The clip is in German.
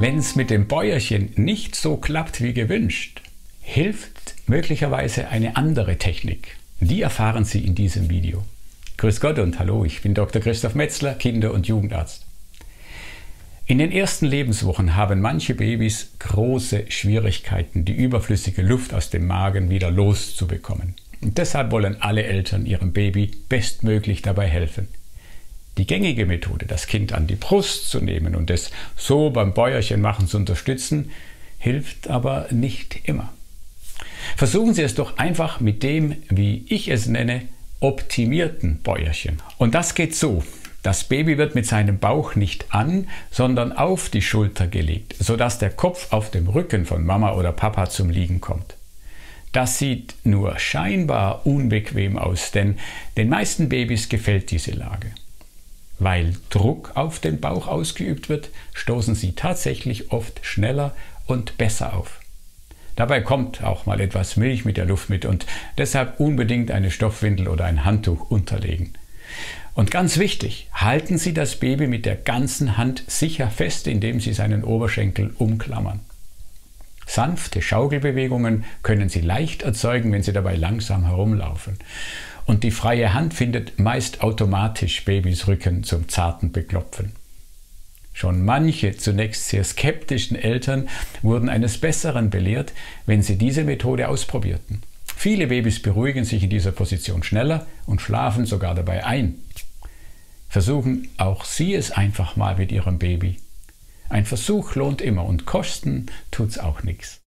Wenn es mit dem Bäuerchen nicht so klappt wie gewünscht, hilft möglicherweise eine andere Technik. Die erfahren Sie in diesem Video. Grüß Gott und hallo, ich bin Dr. Christoph Metzler, Kinder- und Jugendarzt. In den ersten Lebenswochen haben manche Babys große Schwierigkeiten, die überflüssige Luft aus dem Magen wieder loszubekommen. Und deshalb wollen alle Eltern ihrem Baby bestmöglich dabei helfen. Die gängige Methode, das Kind an die Brust zu nehmen und es so beim Bäuerchen machen zu unterstützen, hilft aber nicht immer. Versuchen Sie es doch einfach mit dem, wie ich es nenne, optimierten Bäuerchen. Und das geht so. Das Baby wird mit seinem Bauch nicht an, sondern auf die Schulter gelegt, sodass der Kopf auf dem Rücken von Mama oder Papa zum Liegen kommt. Das sieht nur scheinbar unbequem aus, denn den meisten Babys gefällt diese Lage. Weil Druck auf den Bauch ausgeübt wird, stoßen sie tatsächlich oft schneller und besser auf. Dabei kommt auch mal etwas Milch mit der Luft mit und deshalb unbedingt eine Stoffwindel oder ein Handtuch unterlegen. Und ganz wichtig, halten Sie das Baby mit der ganzen Hand sicher fest, indem Sie seinen Oberschenkel umklammern. Sanfte Schaukelbewegungen können Sie leicht erzeugen, wenn Sie dabei langsam herumlaufen. Und die freie Hand findet meist automatisch Babys Rücken zum zarten Beklopfen. Schon manche zunächst sehr skeptischen Eltern wurden eines Besseren belehrt, wenn sie diese Methode ausprobierten. Viele Babys beruhigen sich in dieser Position schneller und schlafen sogar dabei ein. Versuchen auch Sie es einfach mal mit Ihrem Baby. Ein Versuch lohnt immer und kosten tut's auch nichts.